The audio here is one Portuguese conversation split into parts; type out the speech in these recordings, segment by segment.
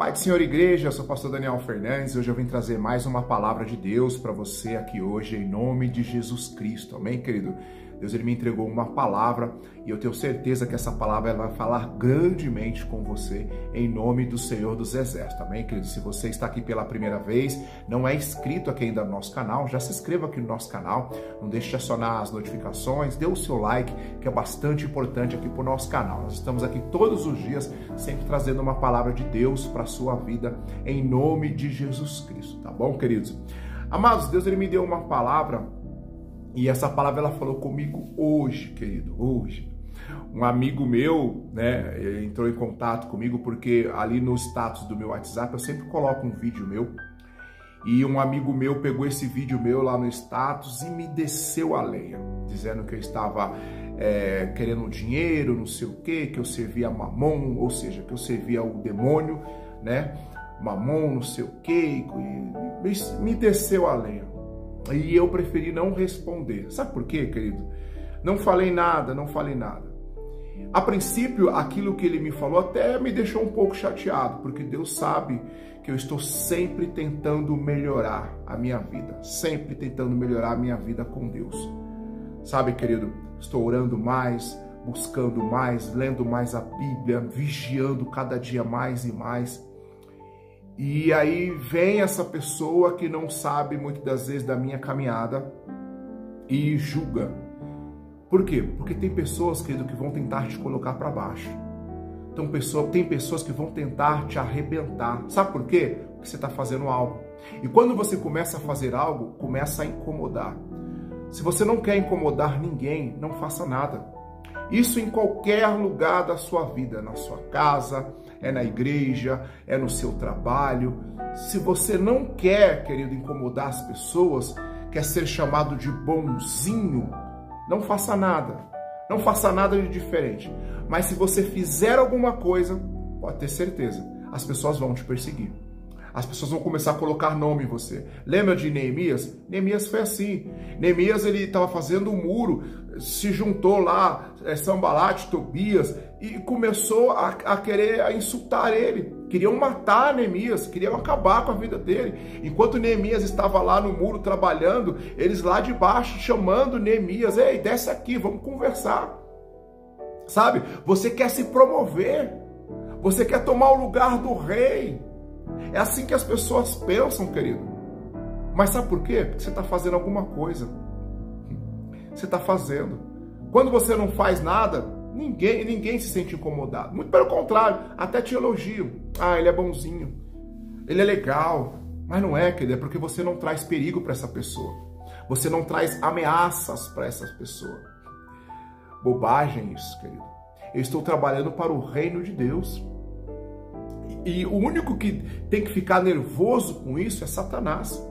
Pai do Senhor Igreja, eu sou o pastor Daniel Fernandes. Hoje eu vim trazer mais uma palavra de Deus para você aqui hoje, em nome de Jesus Cristo. Amém, querido? Deus ele me entregou uma palavra e eu tenho certeza que essa palavra ela vai falar grandemente com você em nome do Senhor dos Exércitos. Amém, querido? Se você está aqui pela primeira vez, não é inscrito aqui ainda no nosso canal, já se inscreva aqui no nosso canal. Não deixe de acionar as notificações, dê o seu like, que é bastante importante aqui para o nosso canal. Nós estamos aqui todos os dias, sempre trazendo uma palavra de Deus para a sua vida em nome de Jesus Cristo, tá bom, queridos? Amados, Deus ele me deu uma palavra e essa palavra ela falou comigo hoje, querido, hoje. Um amigo meu, né, entrou em contato comigo porque ali no status do meu WhatsApp eu sempre coloco um vídeo meu. E um amigo meu pegou esse vídeo meu lá no status e me desceu a lenha, dizendo que eu estava é, querendo dinheiro, não sei o que, que eu servia mamon, ou seja, que eu servia o demônio, né? Mamon, não sei o que, me desceu a lenha. E eu preferi não responder. Sabe por quê, querido? Não falei nada, não falei nada. A princípio, aquilo que ele me falou até me deixou um pouco chateado, porque Deus sabe que eu estou sempre tentando melhorar a minha vida, sempre tentando melhorar a minha vida com Deus. Sabe, querido, estou orando mais, buscando mais, lendo mais a Bíblia, vigiando cada dia mais e mais. E aí vem essa pessoa que não sabe muitas das vezes da minha caminhada e julga. Por quê? Porque tem pessoas, querido, que vão tentar te colocar para baixo. Então, pessoa, tem pessoas que vão tentar te arrebentar. Sabe por quê? Porque você está fazendo algo. E quando você começa a fazer algo, começa a incomodar. Se você não quer incomodar ninguém, não faça nada. Isso em qualquer lugar da sua vida, na sua casa, é na igreja, é no seu trabalho. Se você não quer, querido, incomodar as pessoas, quer ser chamado de bonzinho, não faça nada. Não faça nada de diferente. Mas se você fizer alguma coisa, pode ter certeza, as pessoas vão te perseguir as pessoas vão começar a colocar nome em você. Lembra de Neemias? Neemias foi assim. Neemias ele estava fazendo um muro, se juntou lá é, Sambalate, Tobias e começou a, a querer a insultar ele. Queriam matar Neemias, queriam acabar com a vida dele. Enquanto Neemias estava lá no muro trabalhando, eles lá de baixo chamando Neemias: "Ei, desce aqui, vamos conversar". Sabe? Você quer se promover. Você quer tomar o lugar do rei. É assim que as pessoas pensam, querido. Mas sabe por quê? Porque você está fazendo alguma coisa. Você está fazendo. Quando você não faz nada, ninguém, ninguém se sente incomodado. Muito pelo contrário, até te elogio. Ah, ele é bonzinho. Ele é legal. Mas não é, querido, é porque você não traz perigo para essa pessoa. Você não traz ameaças para essa pessoa. Bobagem isso, querido. Eu estou trabalhando para o reino de Deus. E o único que tem que ficar nervoso com isso é Satanás.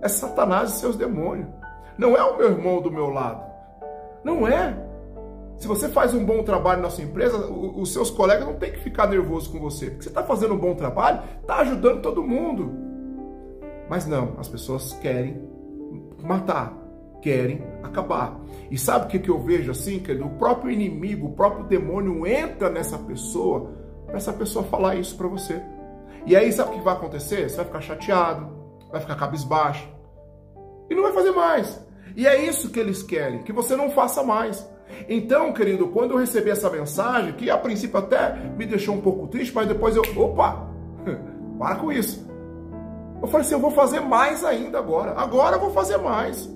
É Satanás e seus demônios. Não é o meu irmão do meu lado. Não é. Se você faz um bom trabalho na sua empresa, os seus colegas não têm que ficar nervosos com você. Porque você está fazendo um bom trabalho, está ajudando todo mundo. Mas não, as pessoas querem matar, querem acabar. E sabe o que, eu vejo assim? Que o próprio inimigo, o próprio demônio entra nessa pessoa para essa pessoa falar isso para você. E aí sabe o que vai acontecer? Você vai ficar chateado, vai ficar cabisbaixo e não vai fazer mais. E é isso que eles querem, que você não faça mais. Então, querido, quando eu recebi essa mensagem, que a princípio até me deixou um pouco triste, mas depois eu, opa, para com isso. Eu falei assim, eu vou fazer mais ainda agora. Agora eu vou fazer mais.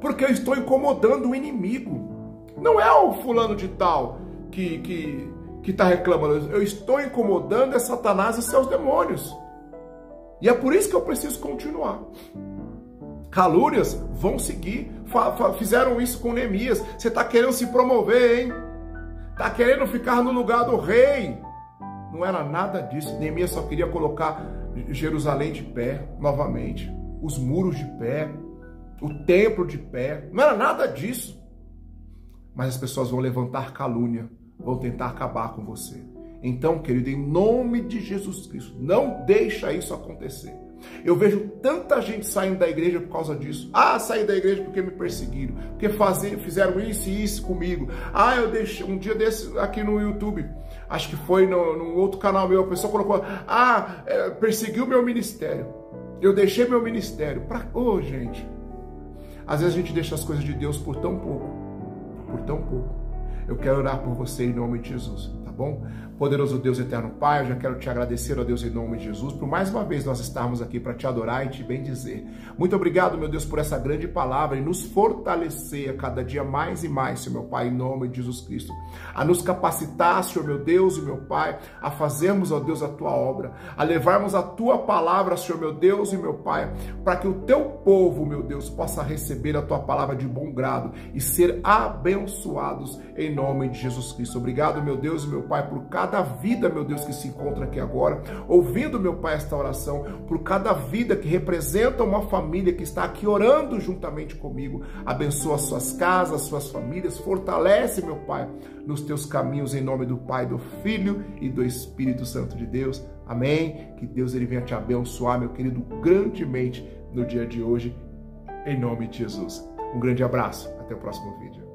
Porque eu estou incomodando o inimigo. Não é o fulano de tal que, que que está reclamando. Eu estou incomodando é Satanás e seus demônios. E é por isso que eu preciso continuar. Calúrias vão seguir. Fizeram isso com Neemias. Você está querendo se promover, hein? Está querendo ficar no lugar do rei. Não era nada disso. Neemias só queria colocar Jerusalém de pé novamente. Os muros de pé. O templo de pé. Não era nada disso. Mas as pessoas vão levantar calúnia vão tentar acabar com você. Então, querido, em nome de Jesus Cristo, não deixa isso acontecer. Eu vejo tanta gente saindo da igreja por causa disso. Ah, saí da igreja porque me perseguiram, porque fazer, fizeram isso e isso comigo. Ah, eu deixei um dia desse aqui no YouTube, acho que foi no, no outro canal meu, a pessoa colocou: Ah, é, perseguiu meu ministério. Eu deixei meu ministério. Pra... Ô, oh, gente, às vezes a gente deixa as coisas de Deus por tão pouco, por tão pouco. Eu quero orar por você em nome de Jesus, tá bom? Poderoso Deus eterno Pai, eu já quero te agradecer, ó Deus, em nome de Jesus, por mais uma vez nós estarmos aqui para te adorar e te bendizer. Muito obrigado, meu Deus, por essa grande palavra e nos fortalecer a cada dia mais e mais, Senhor meu Pai, em nome de Jesus Cristo. A nos capacitar, Senhor meu Deus e meu Pai, a fazermos, ó Deus, a tua obra, a levarmos a tua palavra, Senhor meu Deus e meu Pai, para que o teu povo, meu Deus, possa receber a tua palavra de bom grado e ser abençoados em nome de Jesus Cristo. Obrigado, meu Deus e meu Pai, por cada cada vida, meu Deus, que se encontra aqui agora, ouvindo, meu Pai, esta oração, por cada vida que representa uma família que está aqui orando juntamente comigo. Abençoa suas casas, suas famílias, fortalece, meu Pai, nos teus caminhos, em nome do Pai, do Filho e do Espírito Santo de Deus. Amém. Que Deus ele venha te abençoar, meu querido, grandemente no dia de hoje, em nome de Jesus. Um grande abraço. Até o próximo vídeo.